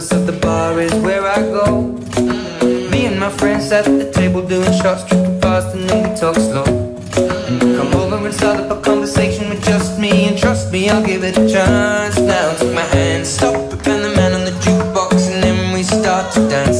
lovers of the bar is where I go. Me and my friends at the table doing shots, tripping fast, and then we talk slow. And Come over and start up a conversation with just me, and trust me, I'll give it a chance. Now take my hand, stop and the man on the jukebox, and then we start to dance.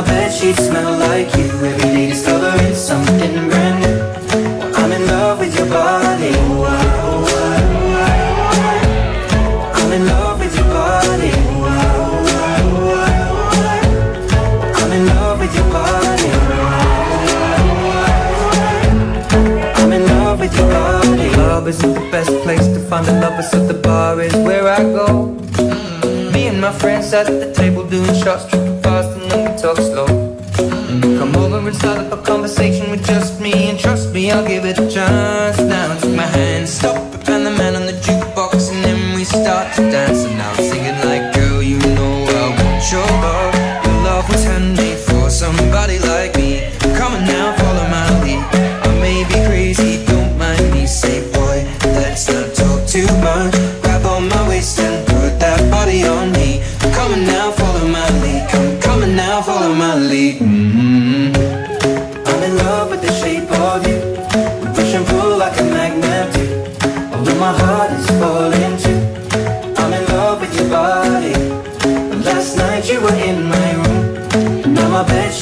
my bed sheets smell like you. Every day discovering something brand new. I'm in love with your body. I'm in love with your body. I'm in love with your body. I'm in love with your body. Love isn't the best place to find the lovers of the bar is where I go. Me and my friends at the table doing shots, Come over and start up a conversation with just me, and trust me, I'll give it a chance. Now take my hand, stop and the man on the jukebox, and then we start to dance.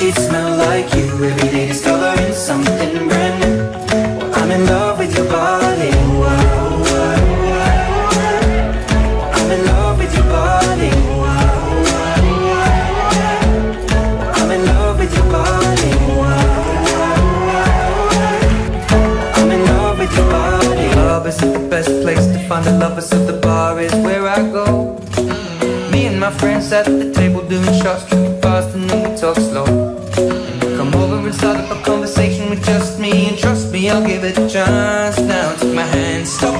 Sheets smell like you. Every day discovering something brand new. I'm in love with your body. I'm in love with your body. I'm in love with your body. I'm in love with your body. Love isn't the best place to find the lovers of the bar is where I go. Mm. Me and my friends at the table doing shots, tripping fast, and then we talk slow. And start up a conversation with just me, and trust me, I'll give it a chance. Now take my hand, stop